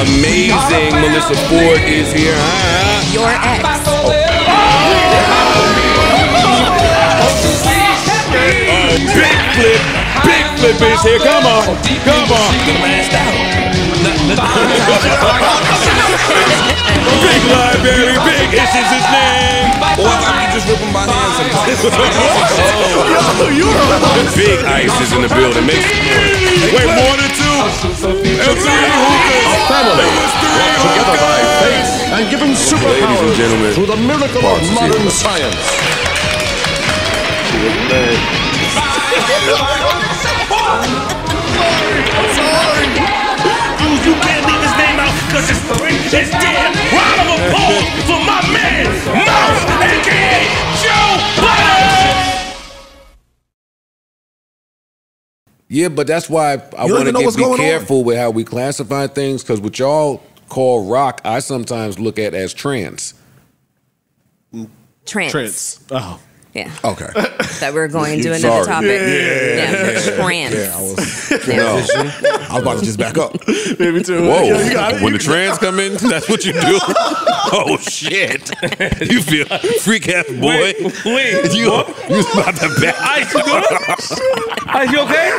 amazing Melyssa Ford is here. Ah, Your ex. big flip, big flip is here. Come on, come on. Big library, big ish is his name. Boy, I be just ripping my hands sometimes. Big ice is in the building. Make wait more than two. And three hookahs. Family, brought together by faith and given Ladies and superpowers gentlemen, through the miracle of Parks is here. modern science. You can't leave his name out because it's, it's dead. Round of applause for my man, Mouse, aka Joe Budden. Yeah, but that's why I want to even know what's be going on. careful with how we classify things because what y'all call rock, I sometimes look at as trance. Trance. Trance. Oh. Yeah. Okay. That we're going into Sorry. another topic. Yeah, Yeah. Trance. Yeah, I was. I was about to just back up. Maybe too. Whoa! Yo, you got it. when the trans come in, that's what you do. oh shit! You feel freak ass boy? Wait, wait. You you about to back? Ice, you good? Ice, you okay?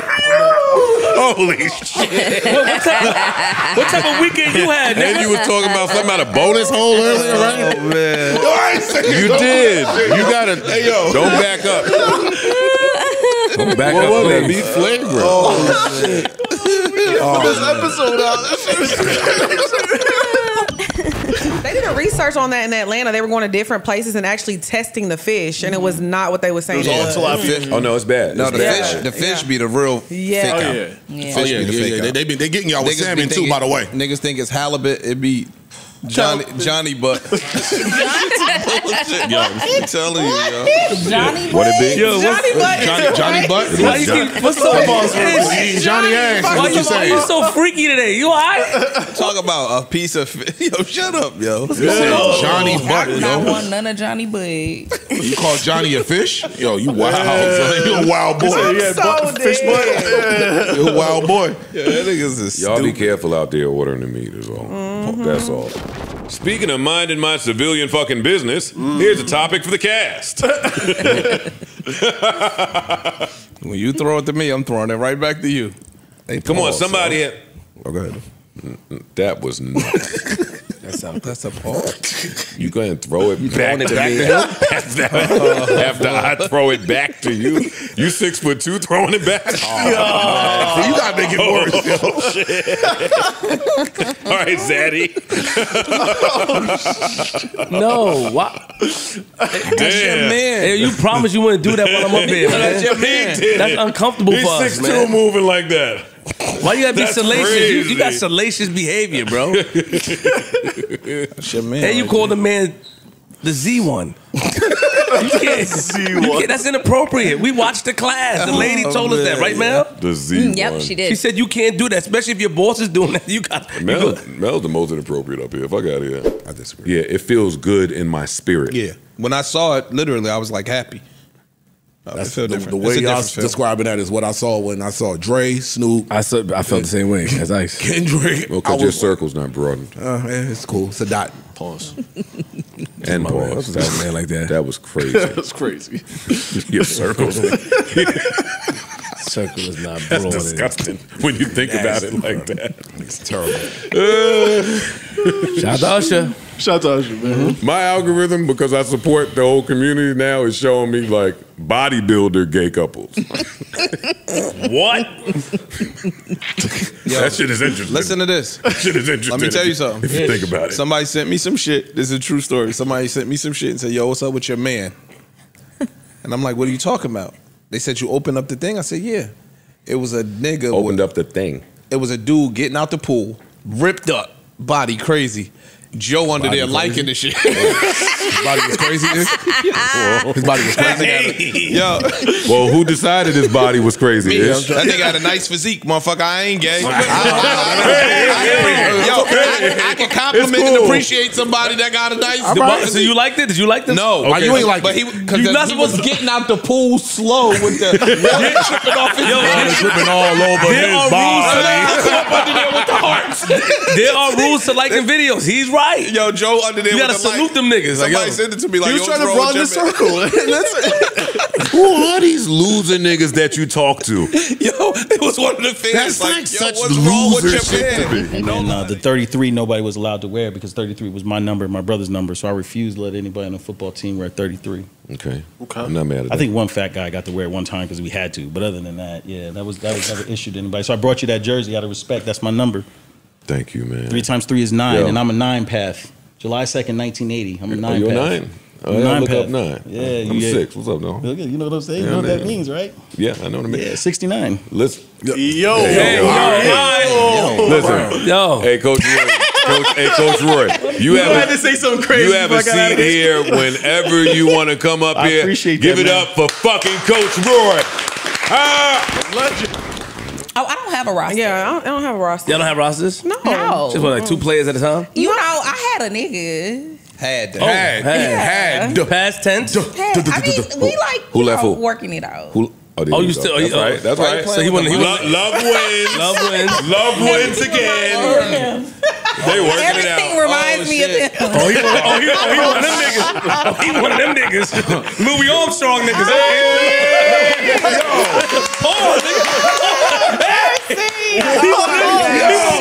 Holy shit! What, what, type, what type of weekend you had, And you was talking about something about a bonus hole earlier, right? Oh, man. Yo, I ain't saying You no did. You gotta. Hey, yo. Don't back up. Don't back What up. was that? please. Beef flavor. Oh, oh, shit. this episode out. They did a research on that in Atlanta. They were going to different places and actually testing the fish, and it was not what they were saying. It was all tilapia. Oh no, it's bad. No, It's the bad. fish, the fish Yeah. be the real Yeah. fake Oh, out. yeah. The Oh, yeah, be the yeah, fake yeah. out. They, they, be, they getting y'all with Niggas be salmon too, thinking- by the way. Niggas think it's halibut. It be Johnny Johnny Butt. Bullshit. Yo, I'm telling you, yo. Johnny What it be? Yo, what's, Johnny Butt. Johnny, Johnny Butt. why you keep, what's so, You eating Johnny ass. why you, you why you so freaky today? You alright? Talk about a piece of yo. Shut up, yo. You Johnny Butt, I yo. want none of Johnny Bud. You call Johnny a fish? Yo, you wild. You a wild boy. Yeah, So butt, fish dead. butt. You a wild boy. Yeah, that niggas is Y'all be careful out there ordering the meat is all. That's mm-hmm. all. Speaking of minding my civilian fucking business, mm. here's a topic for the cast. When you throw it to me, I'm throwing it right back to you. They Come on, pause, somebody. Had, Oh, go ahead. that was nuts. That's a that's a pause. You go ahead and throw it back it to back me to him? after, after I throw it back to you. You six foot two throwing it back. Oh, See, you gotta make it worse. yo. Oh, All right, Zaddy. No, why? Damn. Hey, you promised you wouldn't do that while I'm up here, man. That's your man. That's uncomfortable He's for us, six two man. moving like that. Why you gotta be That's salacious? You, you got salacious behavior, bro. That's your man. and you right call the man the Z one. You can't, you can't- that's inappropriate. We watched the class. The oh, lady Oh, told us that, right, Mel? The Z. Mm, yep, one. she She did. She said you can't do that, especially if your boss is doing that. You got you Mel, go- Mel's the most inappropriate up here. Fuck out of here. I disagree. Yeah, it feels good in my spirit. Yeah. When I saw it, literally, I was like happy. I That's feel the, different. the way It's a y'all describing that is what I saw when I saw Dre, Snoop, I said I felt the same way as Ice. Kendrick. Well, I because your circle's not broadened. uh, yeah, it's cool. It's a dot. Pause. And pause. that man like that. That was crazy. That's crazy. your circle's circle is not That's disgusting when you think about it like that. It's terrible. Shout out to Usher. Shout out to Usher, man. Mm-hmm. My algorithm, because I support the whole community now, is showing me like bodybuilder gay couples. What? that shit is interesting. Listen to this. that shit is interesting. Let me tell you something. If you think about it. Somebody sent me some shit. This is a true story. Somebody sent me some shit and said, "Yo, what's up with your man?" And I'm like, "What are you talking about?" They said you opened up the thing. I said, "Yeah." It was a nigga. Opened with, up the thing. It was a dude getting out the pool, ripped up, body crazy. Joe under Body there liking the shit. His body was crazy. His body was crazy. Yo, Well, who decided his body was crazy? me, that nigga had a nice physique, motherfucker. I ain't gay. I- I- Yo, I, I can compliment and appreciate somebody that got a nice. The- So you liked it? Did you like this? No, Why you ain't like but it? he because You not he was supposed to- getting out the pool slow with the tripping off his Yo, Body there tripping all over his are rules to body. under there with the heart. there are rules to liking videos. He's right. Yo, Joe under there. You gotta with the salute light. them niggas. Like, Somebody yo. sent it to me like, He was yo, trying to what's wrong broaden the circle. And that's it. Who are these loser niggas that you talk to? man? Yo, it was one of the fans That's like, like yo, such what's wrong with loser shit to me. And then uh, the 33, nobody was allowed to wear because 33 was my number, my brother's number. So I refused to let anybody on the football team wear 33. Okay. Okay. I'm not mad at that. I think one fat guy got to wear it one time because we had to. But other than that, yeah, that was that was never issued to anybody. So I brought you that jersey out of respect. That's my number. Thank you, man. Three times three is nine, Yo. and I'm a nine path. July 2nd, 1980. I'm a Oh, nine you're a path. nine? Oh, I'm yeah, nine look path. up nine. Yeah, I'm you- six. What's up, no? Look you know what I'm saying? Yeah, you know what that means, right? Yeah, I know what I mean. Yeah, 69. Listen. Yo, Hey, yo, yo, Listen. yo. Hey, Coach Roy. Coach, hey, Coach Roy. You have a, say something crazy. you have a seat here whenever you want to come up I here. appreciate Give that, it man. up for fucking Coach Roy. Ah! Oh, I don't have a roster. Yeah, I don't, I don't have a roster. Y'all don't have rosters? No. No. Just what, like two players at a time? You know, I had a nigga. Had that. Oh, had. had. Yeah. Past tense? Had, I mean, we like Who you left know, who? working it out. Who? Oh, there Oh, you go. still- oh, That's oh, right. That's right. right. So he wasn't. He Love, love wins. love wins. Love wins again. They working it out. Everything reminds Oh, me of oh, shit. him. Oh, he, one- oh, he, oh, he one of them niggas. Oh, he one of them niggas. Louis Armstrong niggas. Oh, hey, Pause, oh, nigga.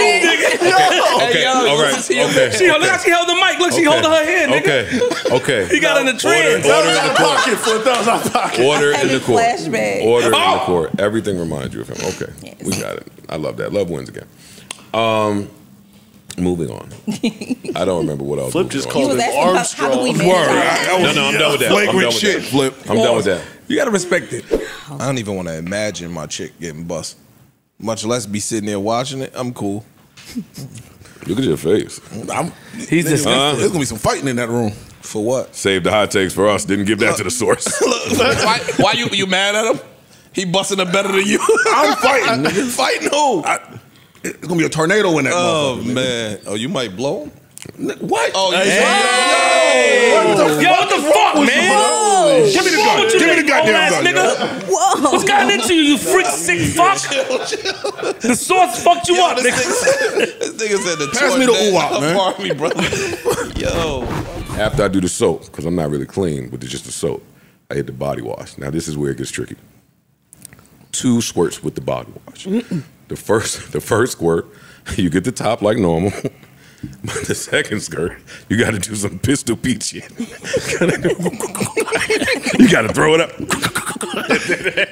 Okay. All right. Okay. She, look how she held the mic. Look, she Okay. holding her hand, nigga. Okay. Okay. He got in the Order, trend. order in the court. pocket for a thousand out of pocket. Order in the court. flashbacks. Order in the Oh! court. Everything reminds you of him. Okay. Yes. We got it. I love that. Love wins again. Um, moving on. I don't remember what else. Flip just He called was him asking how, how do Armstrong. we manage Word. our- No, no, I'm done with that. I'm done with shit, that. Flip. I'm done with that. You gotta respect it. I don't even want to imagine my chick getting bust. Much less be sitting there watching it. I'm cool. Look at your face. I'm, He's just. Huh? there's gonna be some fighting in that room. For what? Save the hot takes for us. Didn't give that to the source. why, why you you mad at him? He busting it better than you. I'm fighting. Fighting who? It's gonna be a tornado in that room. oh man. Oh, you might blow him. What? Oh, you Yo, what the fuck, man? Give me the What's gun. with Give me the nigga, goddamn old gun. ass yo. Whoa. What's gotten into you, you freak sick fuck? The sauce fucked you up, nigga. nigga, this nigga said the Pass me the ooh-wop, man. Pardon me, brother. Yo. After I do the soap, because I'm not really clean, but it's just the soap, I hit the body wash. Now this is where it gets tricky. Two squirts with the body wash. The first, the first squirt, you get the top like normal. But the second skirt, you got to do some pistol Pete shit. you got to throw it up, and,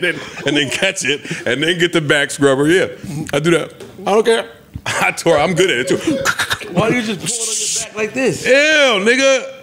then, and then catch it, and then get the back scrubber. Yeah, I do that. I don't care. I tore. I'm good at it too. Why do you just pull it on your back like this? Ew, nigga.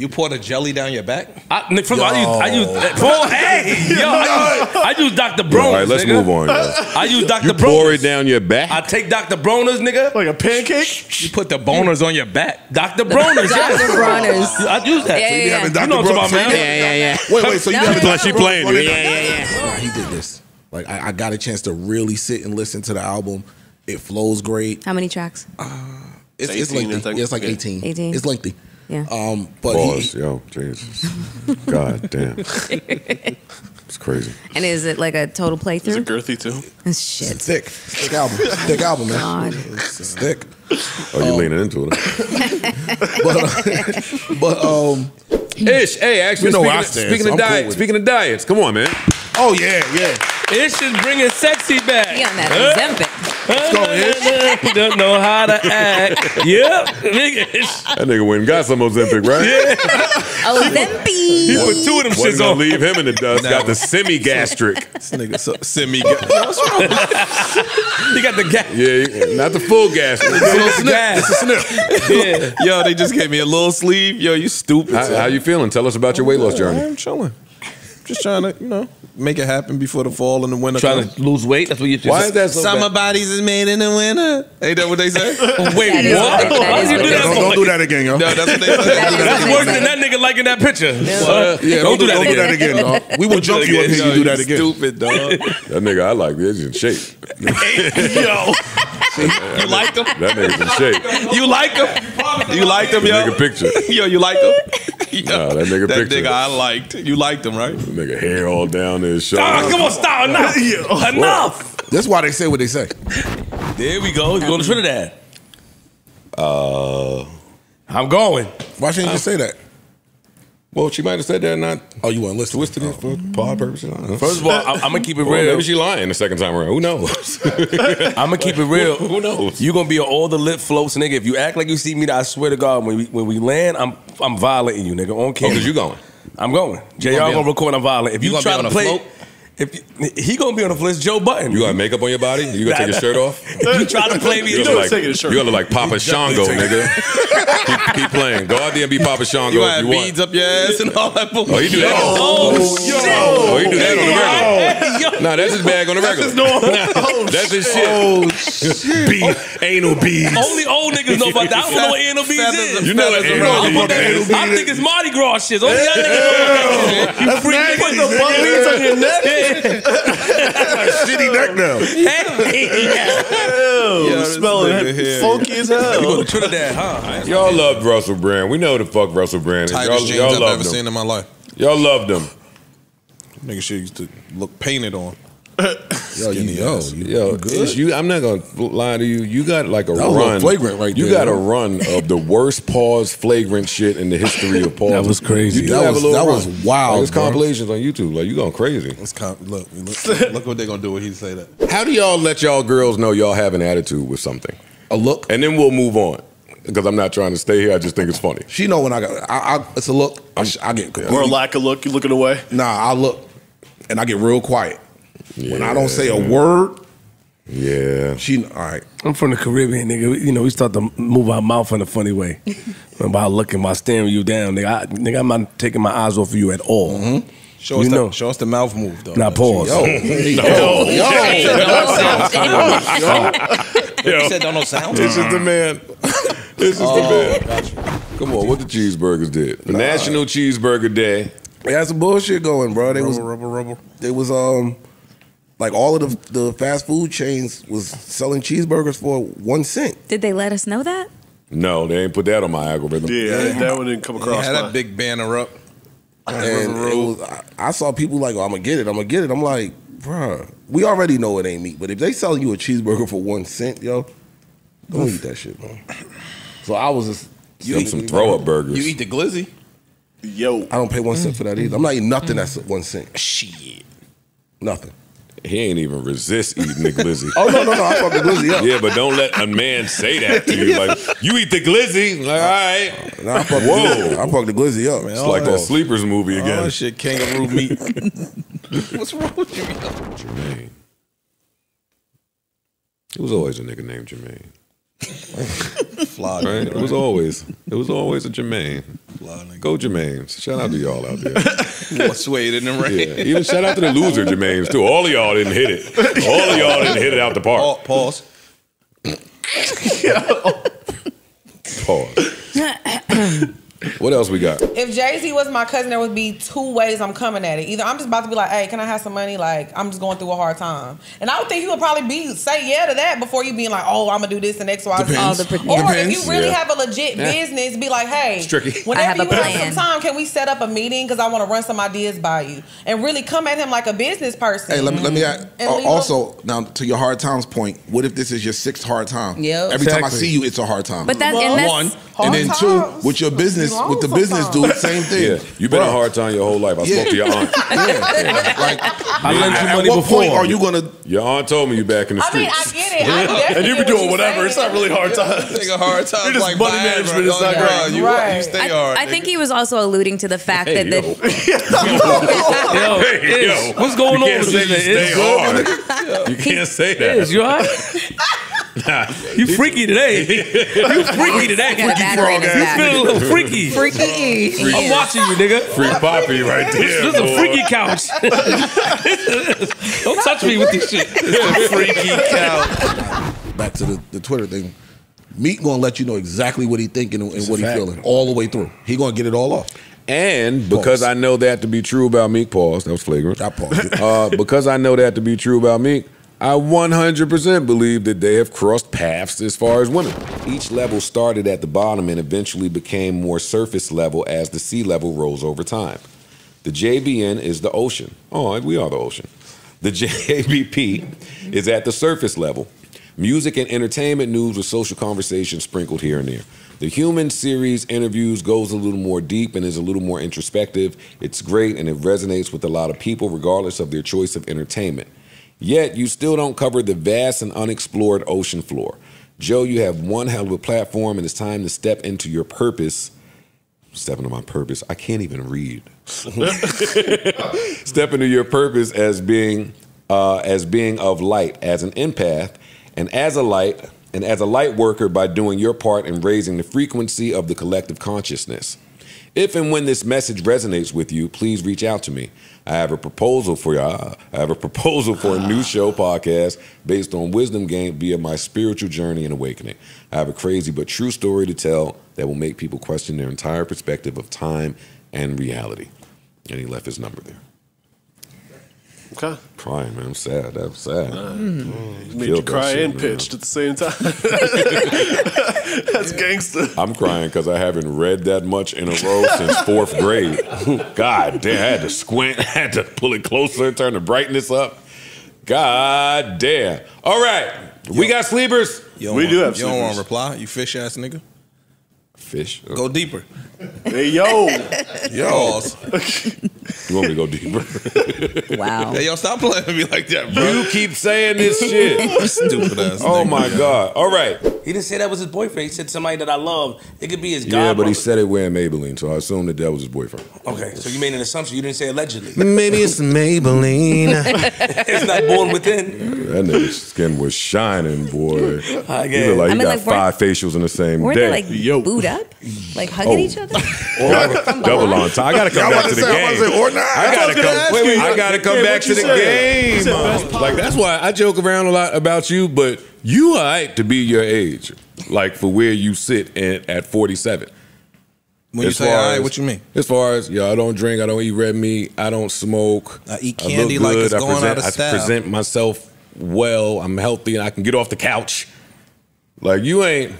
You poured a jelly down your back? I, nigga, first of all, I use, I use, oh, hey, yo, I use, I use Dr. Bronner's, All right, let's nigga. move on. Yo. I use Dr. You Bronner's. pour it down your back. I take Dr. Bronner's, nigga. Like a pancake? You put the boners on your back. Dr. Bronner's, yes. Dr. Bronner's. I use that. Yeah, So yeah, you yeah. Dr. You know what I'm talking about, man. Yeah, yeah, Wait, wait. So you No, have no. a She playing it. Yeah, yeah, yeah. he did this. Like I, I got a chance to really sit and listen to the album. It flows great. How many tracks? Uh, it's, it's lengthy. Yeah, it's like 18. 18. It's lengthy. Yeah. Um, but Pause, he, yo, Jesus, God damn, it's crazy. And is it like a total playthrough? Is it girthy too? it's Shit. thick, thick album, thick album, man. God. It's thick. Oh, you leaning into it? But but um, Ish, hey, actually, You know speaking, of, stand, speaking so of I'm cool diet, with it. of diets, come on, man. Oh yeah, yeah. Ish is bringing sexy back. He on that Ozempic. Huh? Don't know how to act. Yep. Nigga, That nigga went and got some Ozempic, right? Yeah. Ozempic. He put two of them Wasn't shits gonna on. leave him in the dust. Got the semi-gastric. This nigga so, send me. Yo, He got the gap. Yeah, not the full gastric. The gas. Yeah. Yo, they just gave me a little sleeve. Yo, you stupid. How, how you feeling? Tell us about your weight loss journey. I'm chilling. Just trying to, you know, make it happen before the fall and the winter. Trying come. to lose weight. That's what you just Why is that so Summer bad? bodies is made in the winter. Ain't that what they say? Wait, That is what? what- that Why is did you what do they that Don't, for? don't do that again, yo. no, that's what they say. That is That's what worse they than that nigga liking that picture. Uh, yeah, Don't do that Don't do that again. again, yo. We will jump you up here. You do that again. Stupid dog. That nigga I like, he's in shape. Yo. You like them? That nigga's in shape. You like them? You like them, yo? Nigga picture. Yo, you like them? Yo, Nah, that nigga that picture. nigga I liked. You liked them, right? Nigga hair all down his shoulder. come on, stop. Enough. Enough. that's why they say what they say. There we go. You going to Trinidad. Uh, I'm going. Why shouldn't you just say that? well, she might have said that and not Oh, you want to listen? twisted it for pod purposes. I don't know. First of all, I'm, I'm gonna keep it Well, real. maybe she lying the second time around. Who knows? I'm gonna keep it real. Who, who knows? You gonna be on all the lip floats, nigga. If you act like you see me, I swear to God, when we when we land, I'm I'm violating you, nigga. On Oh, camera. because you going. I'm going. JR gonna gonna, be on- record and violate. If You you, gonna be try on to play, float? if you, he gonna be on the floor, it's Joe Button. You got makeup on your body? You gonna take your shirt off? If you try to play me, You you gonna know, look like, you gonna look like Papa Shango, nigga. keep, keep playing. Go out there and be Papa Shango You if have you want. beads up your ass and all that bullshit. Oh, he do that. Oh, Oh, he do that on the regular. Nah, that's his bag on the regular. That's oh, his shit. Oh, Bead, anal beads. Only old niggas know about that. I don't know what anal beads is. You know that feathers anal I, beads. thought that- Anal I think it's Mardi Gras shit. Only y'all niggas know about that shit. You freak nigga. Put the beads on your neck. Shitty neck now. Yeah, Smelling funky as hell. You go to Trinidad, huh? Y'all loved Russell Brand. We know the fuck Russell Brand is. Tightest jeans I've ever seen in my life. Y'all loved them. Nigga shit used to look painted on. Yo, you, Skinny yo, ass. you, Yo, you good? you, I'm not gonna lie to you. You got like a That was a flagrant right you there, got a run of the worst pause flagrant shit in the history of pause. That was crazy. You do That have was- a little that run. was wild, Like, there's bro. compilations on YouTube. Like you going crazy. Let's look, look, look what they're gonna do when he say that. How do y'all let y'all girls know y'all have an attitude with something? a look. And then we'll move on. Because I'm not trying to stay here. I just think it's funny. She know when I got. I, I, it's a look. I, sh- I get. Or a lack of look, you looking away. Nah, I look, and I get real quiet. When I don't say a word, Yeah. she. All right. I'm from the Caribbean, nigga. We- You know, we start to move our mouth in a funny way. by looking, by staring you down, nigga. I, nigga, I'm not taking my eyes off of you at all. Show You us, know. the, show us the mouth move though. Now pause. Yo, hey, yo, yo, You said don't know sound. This is the man. This is the man. Come on, what the cheeseburgers did? The National Cheeseburger Day. They had some bullshit going, bro. They was Rubber, rubber, rubber. they was um like all of the the fast food chains was selling cheeseburgers for one cent. Did they let us know that? No, they ain't put that on my algorithm. Yeah, that one didn't come He across. had my- that big banner up. And it was, I, I saw people like, oh, I'm gonna get it, I'm gonna get it. I'm like, bruh, we already know it ain't meat, but if they selling you a cheeseburger for one cent, yo, don't eat that shit, man. So I was just Some, some throw up burgers. You eat the glizzy? Yo. I don't pay one cent for that either. I'm not eating nothing that's mm. one cent. Shit. Nothing. he ain't even resist eating the glizzy. Oh no, no, no! I fuck the glizzy up. Yeah, but don't let a man say that to you. Like, you eat the glizzy. Like, all right. Nah, I fuck Whoa. The glizzy. I fuck the glizzy up. It's like that Sleepers movie All again. that shit kangaroo meat. What's wrong with you? Jermaine. It was always a nigga named Jermaine. Fly, Right? It was always it was always a Jermaine. Go Jermaines. Shout out to y'all out there. What's swayed in the rain? Yeah. Even shout out to the loser Jermaines too. All of y'all didn't hit it. All of y'all didn't hit it out the park. Pause. Pause. What else we got? If Jay Z was my cousin, there would be two ways I'm coming at it. Either I'm just about to be like, "Hey, can I have some money?" Like I'm just going through a hard time, and I would think he would probably be say yeah to that before you being like, "Oh, I'm gonna do this and X, Y, Z." Depends. All the pre- Or Depends. if you really Yeah. have a legit Yeah. business, be like, "Hey, It's tricky. I whenever have a you have some time, can we set up a meeting? Because I want to run some ideas by you and really come at him like a business person." Hey, let me let me add, And leave uh, also now to your hard times point. What if this is your sixth hard time? Yep. Every time I see you, it's a hard time. But that Well, that's one, Hard and then times two with your business be with the business dude, sometimes. same thing. Yeah. You've been Bruh, a hard time your whole life. I Yeah. spoke to your aunt. Yeah. like, I lent you at money what before. point are you gonna? Your aunt told me you back in the I mean, streets. I get it. I definitely And you be get what doing you're whatever. It's saying. not really hard time. Take a hard time. You're just like money Viagra. management, is not great. You, Right. you stay I, hard. I think he was also alluding to the fact Hey, that yo. the, Yo, Hey, Ish, yo. what's going you on can't with say this? you nigga? stay hard. You can't say that. Ish, you all right? You freaky today. You freaky today. got a battery in his You back. feeling a little freaky. freaky. I'm watching you, nigga. Free Poppy right there. This is a freaky couch. Don't touch me with this shit. freaky couch. Back to the, the Twitter thing. Meek gonna let you know exactly what he thinking and, and what he fact. feeling all the way through. He gonna get it all off. And because Pause. I know that to be true about Meek, pause. That was flagrant. I paused. uh, because I know that to be true about Meek, I 100% believe that they have crossed paths as far as women. Each level started at the bottom and eventually became more surface level as the sea level rose over time. The JBP is the ocean. Oh, we are the ocean. The JBP is at the surface level. Music and entertainment news with social conversation sprinkled here and there. The Human series interviews goes a little more deep and is a little more introspective. It's great and it resonates with a lot of people regardless of their choice of entertainment. Yet you still don't cover the vast and unexplored ocean floor. Joe, you have one hell of a platform and it's time to step into your purpose. Step into my purpose. I can't even read. Step into your purpose as being uh, as being of light, as an empath, and as a light, and as a light worker by doing your part in raising the frequency of the collective consciousness. If and when this message resonates with you, please reach out to me. I have a proposal for y'all. I have a proposal for a new ah. show podcast based on wisdom gained via my spiritual journey and awakening. I have a crazy but true story to tell that will make people question their entire perspective of time and reality. And he left his number there. Okay. Crying, man. I'm sad. That's sad. Made mm. mm. you Killed that cry shit, and man. pitched at the same time. That's gangster. I'm crying because I haven't read that much in a row since fourth grade. God damn, I had to squint, I had to pull it closer, turn the brightness up. God damn. All right, we got sleepers. You don't We want- do have You don't want to reply, you fish ass nigga. Fish. Go deeper. Hey, yo. Yo. You want me to go deeper? Wow. Hey, yo, stop playing with me like that, bro. you keep saying this shit. Stupid ass. Oh nigga, my. God. All right. He didn't say that was his boyfriend. He said somebody that I love. It could be his Yeah, godbrother. but he said it wearing Maybelline, so I assumed that that was his boyfriend. Okay, so you made an assumption. You didn't say allegedly. Maybe it's Maybelline. it's not born within. that nigga's skin was shining, boy. He looked like he I mean, got like, five facials in the same Weren't day. they like Yo. booed up? Like hugging Oh. each other? Double on time. I gotta come back to to the say, I'm game. Say, or not. I gotta come. Wait, you. wait, I gotta come back to the said. Game. Like that's why I joke around a lot about you, but you alright to be your age, like for where you sit in, at 47. When you As say, far all right, what you mean? As far as yo, I don't drink, I don't eat red meat, I don't smoke. I eat candy like it's I going present, out of I present myself well. I'm healthy, and I can get off the couch. Like you ain't.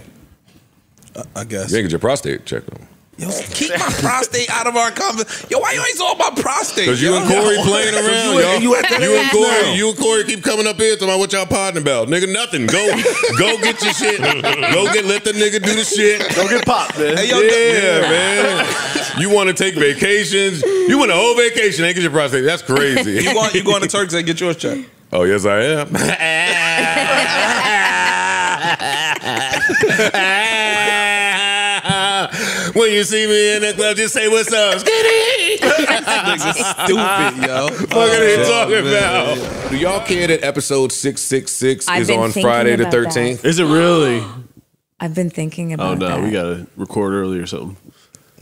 I guess. You ain't get your prostate checked on. Yo, keep my prostate out of our conversation. Yo, why you ain't talking about prostate? Cause you yo? and Corey playing around, you- y'all. you at you and Corey, now. you and Corey keep coming up here talking about what y'all partying about, nigga. Nothing. Go, go get your shit. Go get let the nigga do the shit. Go get popped, man. Hey, yo, Yeah, man. You want to take vacations? You want a whole vacation? Ain't get your prostate? That's crazy. You going, you going to Turks and get yours checked? Oh yes, I am. when you see me in the club, just say what's up. Skitty. Stupid, yo. What are they oh, talking man. about? Do y'all care that episode six six six I've is been on thinking Friday the about that. thirteenth? Is it really? I've been thinking oh, about Oh, no. that. We got to record early or something.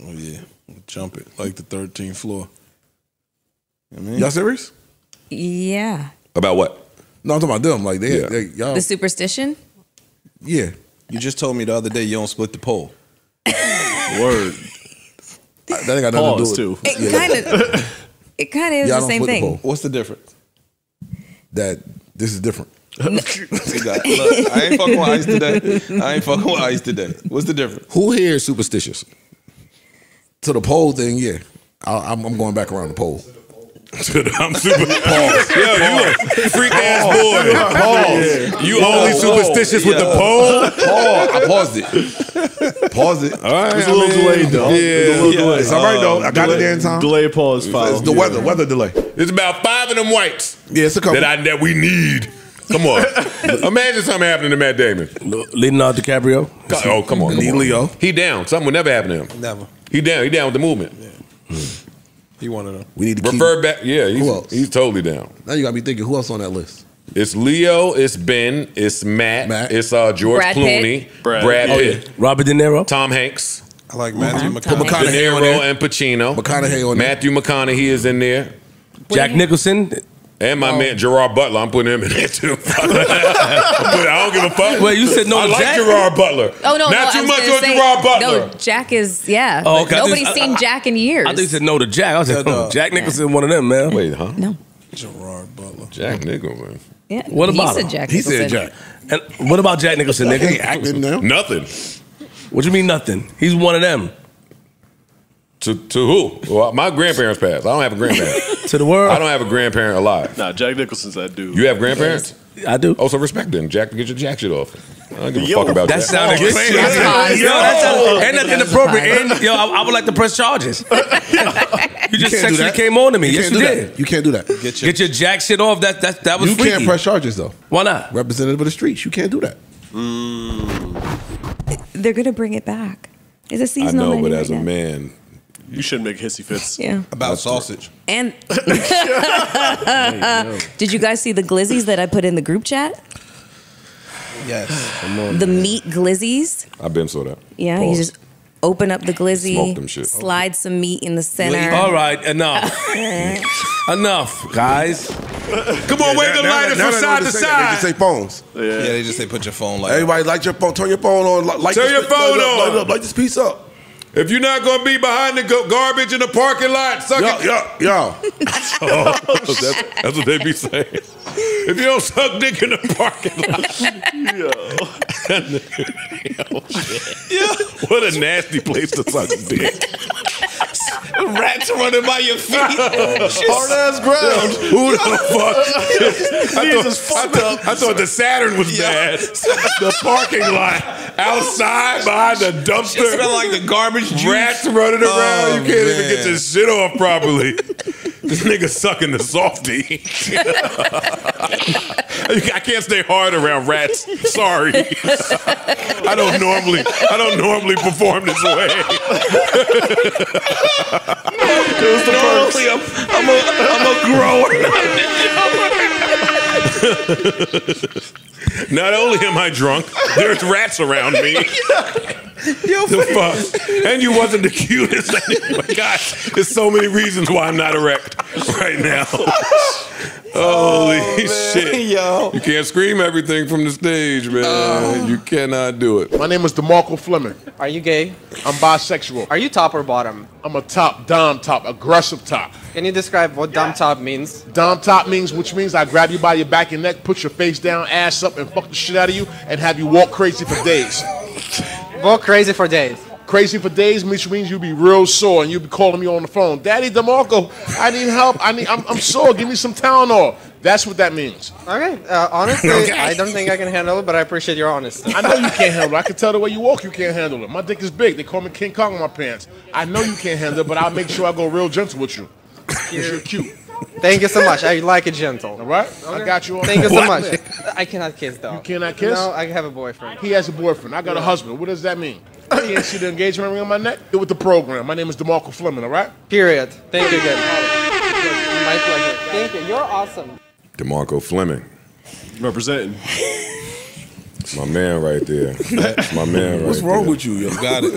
Oh, yeah. Jump it like the 13th floor. I mean, Y'all serious? Yeah. About what? No, I'm talking about them. Like they, Yeah. they y'all. The superstition? yeah. You just told me the other day you don't split the pole. Word. That ain't got nothing Pause, to do with too. It kind of it kind of is Y'all the don't same split the thing. pole. What's the difference? that. This is different. See that? Look, I ain't fucking with ice today. I ain't fucking with ice today. What's the difference? Who here is superstitious? To the pole thing, yeah. I, I'm, I'm going back around the pole. I'm super. Yo, you a freak ass boy. Pause. You only superstitious with the pole? Pause. I paused it. Pause it. All right, It's a little I mean, delayed, though. Yeah, It's a little delayed. It's all right though. I got it there in time. Delay pause file. It's the weather. Weather delay. It's about five of them whites Yeah, it's a couple. that I that we need. Come on, imagine something happening to Matt Damon. Leonardo DiCaprio. Oh, come on, come Need on. Leo. He down. Something would never happen to him. Never. He down. He down with the movement. Hmm. He one of them. we need to keep. Refer back. Yeah, Who he's, else? he's totally down. Now you got me thinking. Who else on that list? It's Leo. It's Ben. It's Matt. Matt. It's uh, George Brad Clooney. Pitt. Brad. Brad Oh, Pitt. Robert De Niro. Tom Hanks. I like Matthew Put McConaughey. McConaughey De on Niro there. and Pacino. McConaughey on there. Matthew McConaughey is in there. Jack Nicholson. And my man Gerard Butler, I'm putting him in there too. But I don't give a fuck. Wait, you said no I to like Gerard Butler. Oh no, not no, too much on say- Gerard Butler. No, Jack is yeah. Oh, okay, Nobody's just- seen Jack in years. I think you said no to Jack. I was like, Yeah, oh, no. Jack Nicholson, one of them, man. Wait, huh? no. Gerard Butler. Jack Nicholson. Yeah. What he about said him? Jack. He said Jack. And what about Jack Nicholson, He ain't acting now. Nothing. What you mean nothing? He's one of them. To to who? Well, my grandparents passed. I don't have a grandparent. To the world. I don't have a grandparent alive. Nah, Jack Nicholson's that dude. You have grandparents? I do. Oh, so respect them. Jack, get your jack shit off. I don't give a Yo, fuck about that that. sounded Get crazy. shit off. Yo, that sounded, and that's inappropriate. And yo, I, I would like to press charges. you just can't sexually came on to me. You yes, can't you do did. that. You can't do that. Get your, Get your jack shit off. That that that was You freaky. can't press charges though. Why not? Representative of the streets, you can't do that. They're gonna bring it back. It's a I seasonal I know, but menu as a man, You shouldn't make hissy fits. Yeah. about sausage. And did you guys see the glizzies that I put in the group chat? Yes. The meat glizzies. I've been so that. Yeah, you just open up the glizzy, Smoke them shit. slide some meat in the center. All right, enough, enough, guys. Come on, wave the lighter from side to They side. just say phones. Yeah. they just say put your phone like. Everybody light your phone. Turn your phone on. li- Light Turn this your piece- light phone up, on. Light it up. Light this piece up. If you're not gonna be behind the garbage in the parking lot, suck Yo, it. yo, yo. Oh, that's, that's what they be saying. If you don't suck dick in the parking lot, what a nasty place to suck dick. Rats running by your feet. Hard ass ground. Who the fuck? I, thought, I, thought, I thought the Saturn was bad. The parking lot outside behind the dumpster. It smell like the garbage juice. Rats running around. Oh, you can't even get your shit off properly. This nigga sucking the softie. I can't stay hard around rats. Sorry. I don't normally. I don't normally perform this way. Normally, I'm, I'm a I'm a grower. Not only am I drunk, there's rats around me. the fuck? And you wasn't the cutest. Anyway. God, there's so many reasons why I'm not erect right now. Holy shit. Yo. You can't scream everything from the stage, man. you cannot do it. My name is DeMarco Fleming. Are you gay? I'm bisexual. Are you top or bottom? I'm a top, dom top, aggressive top. Can you describe what dom top means? Dom top means, which means I grab you by your back and neck, put your face down, ass up, and fuck the shit out of you, and have you walk crazy for days. Walk crazy for days. Crazy for days, which means you'll be real sore and you'll be calling me on the phone. Daddy DeMarco, I need help. I need. I'm, I'm sore. Give me some Tylenol. That's what that means. Okay. Uh, honestly, Okay. I don't think I can handle it, but I appreciate your honesty. I know you can't handle it. I can tell the way you walk, you can't handle it. My dick is big. They call me King Kong in my pants. I know you can't handle it, but I'll make sure I go real gentle with you. 'Cause you're cute. Thank you so much. I like it gentle. All right? I got you on Thank you so much. I cannot kiss though. You cannot kiss? No, I have a boyfriend. He has a boyfriend. I got a husband. What does that mean? I can't see the engagement ring on my neck. Do with the program. My name is DeMarco Fleming, all right? Period. Thank you again. My pleasure. Thank you. You're awesome. DeMarco Fleming. Representing. My man right there. It's my man right What's wrong there. with you, yo? Got it.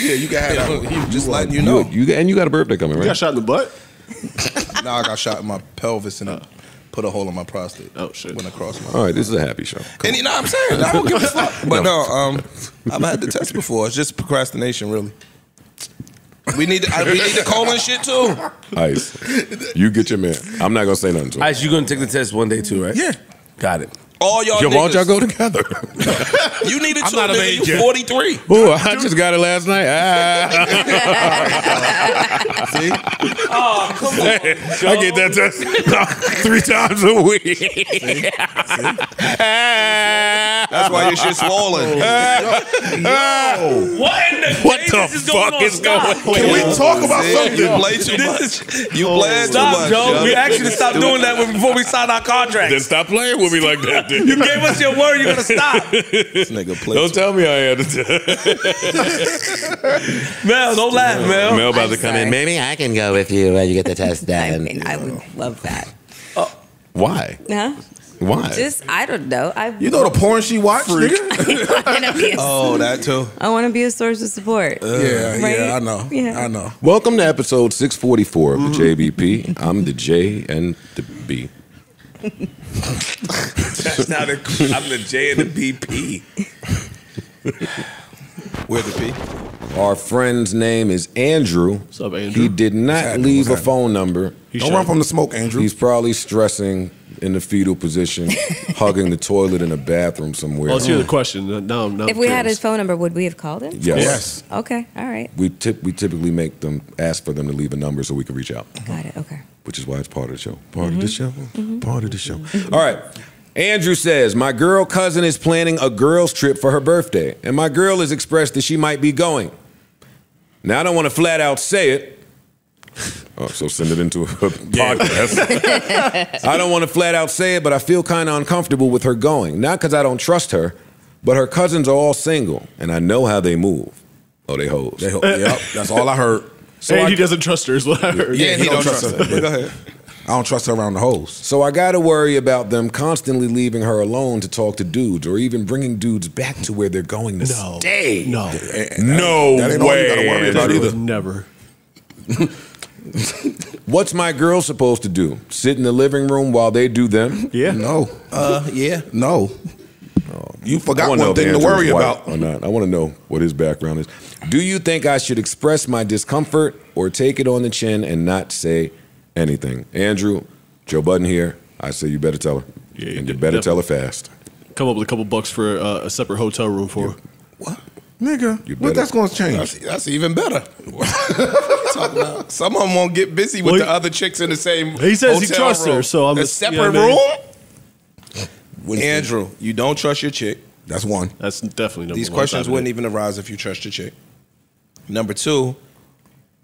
Yeah, you got it. that one. He was just letting you know. You, and you got a birthday coming, You right? got shot in the butt? Now I got shot in my pelvis and it put a hole in my prostate. Oh shit. Went across my. All right, this is a happy show. And you know what I'm saying? I don't give a fuck. But no, um, I've had the test before. It's just procrastination, really. We need to, I, we need the colon shit too. Ice, you get your man. I'm not gonna say nothing to him. Ice, you gonna take the test one day too, right? Yeah. Got it. All y'all Yo, why don't y'all go together? You need it I'm too, not nigga. You 43. Oh, I just got it last night. Ah. See? Oh, come on. I get that test three times a week. That's why your shit swollen. What in the What Jesus the is going fuck on? is Stop. going Can we talk about See? something? You play too much. You play too Stop, much. Joe. yo. We actually stopped doing that before we signed our contract. Then stop playing with me like that. Then. You gave us your word. You're gonna stop. This nigga play Don't tell me I had to. Mel, don't laugh, Mel. Mel about to I'm come sorry. in. Maybe I can go with you when you get the test done. I done. mean, I would love that. Why? Huh? Why? Just I don't know. I You know the porn she watched, nigga? want to be a, Oh, that too. I want to be a source of support. yeah, Right? yeah, I know. Yeah. I know. Welcome to episode 644 of the Mm-hmm. JBP. I'm the J and the B. That's not a, I'm the J and the BP. Where the P? Our friend's name is Andrew. What's up, Andrew? He did not happening? leave a What's phone number. Don't run from the smoke, Andrew. He's probably stressing in the fetal position, hugging the toilet in a bathroom somewhere. Oh, let's hear the question. Now, now If we had his phone number, would we have called him? Yes. Yes. Okay. All right. We tip, we typically make them ask for them to leave a number so we can reach out, Got it. Okay. Which is why it's part of the show. Part of the show. Mm-hmm. Part of the show. All right. Andrew says, My girl cousin is planning a girls' trip for her birthday, and my girl has expressed that she might be going. Now, I don't want to flat out say it. Oh, so send it into a podcast. I don't want to flat out say it, but I feel kind of uncomfortable with her going. Not because I don't trust her, but her cousins are all single, and I know how they move. Oh, they hoes. They ho- yep, that's all I heard. And I- he doesn't trust her, is what I. Yeah, he don't trust her. Go ahead. I don't trust her around the hoes. So I got to worry about them constantly leaving her alone to talk to dudes, or even bringing dudes back to where they're going to No. stay. No. No That ain't all you way. gotta worry about either. Never. What's my girl supposed to do? Sit in the living room while they do them? Yeah. No. Uh, yeah. No. You forgot one thing to worry about. or not. I want to know what his background is. Do you think I should express my discomfort or take it on the chin and not say anything? Andrew, Joe Budden here. I say you better tell her, Yeah, you and you better tell her fast. Come up with a couple bucks for uh, a separate hotel room for her. What? Nigga, You what that's going to change? That's, that's even better. Talking about- Some of them won't get busy with Well, the other chicks in the same. He says he hotel trusts her, so I'm a just- you separate know what I mean? room. Winston, Andrew, you don't trust your chick. That's one. That's definitely number These one. questions Side wouldn't it. even arise if you trust your chick. Number two,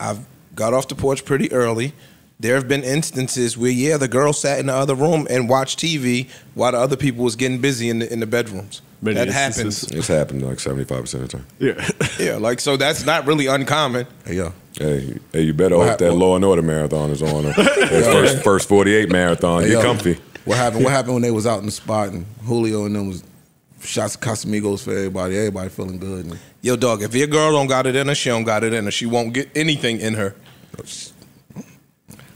I've got off the porch pretty early. There have been instances where, yeah, the girl sat in the other room and watched TV while the other people was getting busy in the in the bedrooms. Many that instances. happens. It's happened like seventy-five percent of the time. Yeah. Yeah, like so that's not really uncommon. Hey, yo. Hey, hey, you better What hope that hap- Law and Order marathon is on. Or that first, first forty-eight marathon. Hey, Get yo. comfy. What happened? What happened when they was out in the spot and Julio and them was shots of Casamigos for everybody. Everybody feeling good. And Yo, dog, if your girl don't got it in her, she don't got it in her. She won't get anything in her.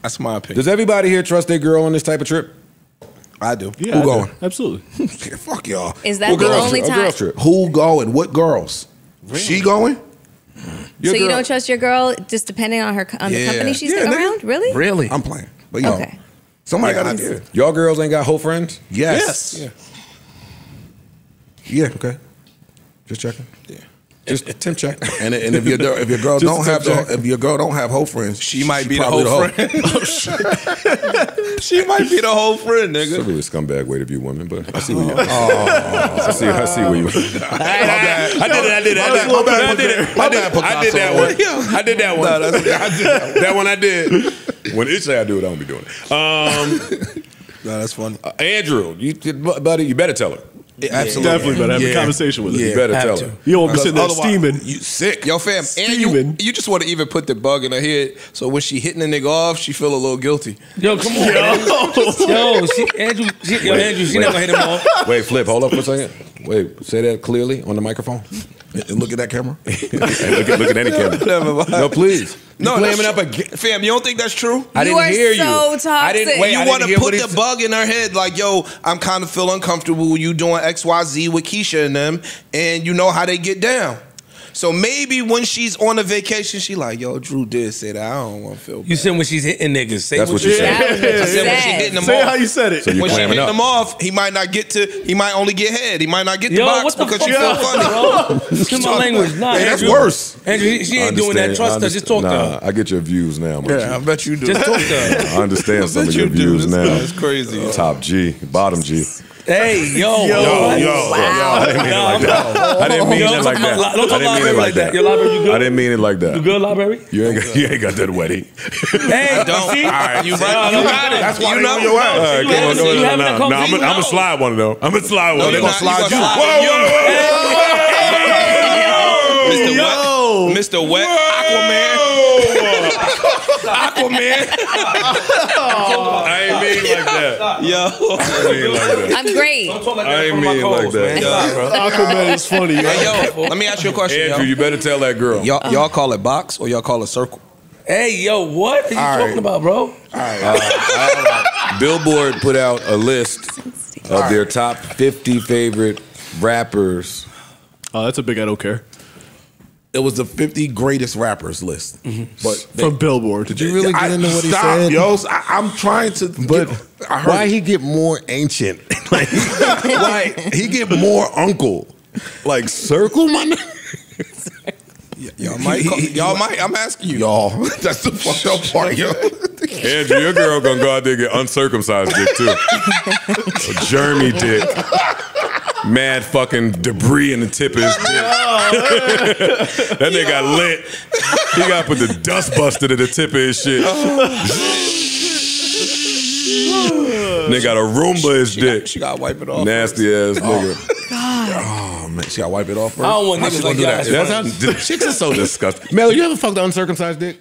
That's my opinion. Does everybody here trust their girl on this type of trip? I do. Yeah, Who I do. going? Absolutely. Yeah, fuck y'all. Is that What the girls only trip? A time? girls trip. Who going? What girls? She going? Your so you don't trust your girl just depending on her on the company she's Yeah, around? Really? Really? I'm playing. But you know, Okay. Somebody Yeah, got I to do. do. Y'all girls ain't got whole friends? Yes. Yeah. Yeah. Okay. Just checking. Just temp check. And and if your if your girl Just don't a have check. the, if your girl don't have whole friends, She might be the probably whole friend. she might be the whole friend, nigga. It's a nigga. really scumbag way to view women, but I see where you. I see. I see where you. I did it. I did it. I did it. My I did it. My I did, I did that one. I did that one. No, that's- I did that, that one. I did. When it say I do it, I don't be doing it. Um, No, that's funny. uh, Andrew, you, buddy, you better tell her. Absolutely. Definitely better have Yeah. a conversation with her. You better have tell to. her. You don't be Because sitting there steaming. You sick? Yo, fam, and you, Steaming. you just want to even put the bug in her head, so when she hitting the nigga off, she feel a little guilty. Yo, come on. Yo, she, Andrew, she, yo, Andrew, she not gonna hit him off. Wait, flip. Hold up for a second. Wait, say that clearly on the microphone. And look at that camera. Hey, look, at, look at any camera. Never mind. No, please. No, you that's up again. Fam, you don't think that's true? I You didn't are hear so you. I didn't wait. you want to put the bug in her head, like, yo, I'm kind of feel uncomfortable. With you doing X, Y, Z with Keisha and them, and you know how they get down. So maybe when she's on a vacation, she like, yo, Drew did say that. I don't want to feel. Bad. You said when she's hitting niggas. Say That's what you you said. That was what I said when she hitting them Say off. how you said it. So when she hitting up. them off, he might not get to. He might only get head. He might not get the box the because fuck, she feel funny. bro? Excuse my language. Nah, Hey, that's Andrew. worse. Andrew, she, she I ain't doing that. Trust her. Just talk to her. I get your views now, my Yeah, I G. bet you do. Just talk to her. I understand some of your views now. guy is crazy. Top G, bottom G. Hey, yo, Yo, what? yo. Wow. I didn't mean it like that. I didn't mean Yo, it don't like talk that. about- don't talk didn't mean it library like like that. that. Your library, you good? I didn't mean it like that. You good, library? You ain't got, you ain't got that wetty. Hey, Don't. see? All right, you right. You no, got it. That's why you they know. on your ass. All right, You come on, having- go you ahead. having a No, no, I'm conversation? gonna slide one though. I'm gonna slide No, one. they gonna not- slide you. Whoa, Yo. Mr. Wet, Mr. Wet, Aquaman, Aquaman. I ain't mean like that. Yo, I ain't mean like that. I'm great. I ain't mean like that. Aquaman is funny. Yo. hey, yo. Let me ask you a question. Andrew, yo. you better tell that girl. Y'all, y'all call it box or y'all call it circle? Hey, yo, what are you All talking right. about, bro? Alright. Uh, uh, Billboard put out a list of their top 50 favorite rappers. Oh, that's a big I don't care. It was the 50 greatest rappers list. Mm-hmm. But they- From Billboard. Did you really get I- into what he stop, said? yo. I, I'm trying to. But get, I heard why he get more ancient? like, why he get more uncle? Like circle my. Y'all might, call, y'all might. I'm asking you. y'all. That's the fucked up part, yo. Andrew, your girl gonna go out there and get uncircumcised dick too. A Jeremy dick. Mad fucking debris in the tip of his oh, dick. that nigga got lit. He got put the dust buster to the tip of his shit. Nigga got a Roomba his dick. She gotta wipe it off. Nasty ass oh, nigga. Oh man, she gotta wipe it off first. I don't want niggas gonna like do y'all. that? That's how chicks are so disgusting. Mel, you ever fucked an uncircumcised dick?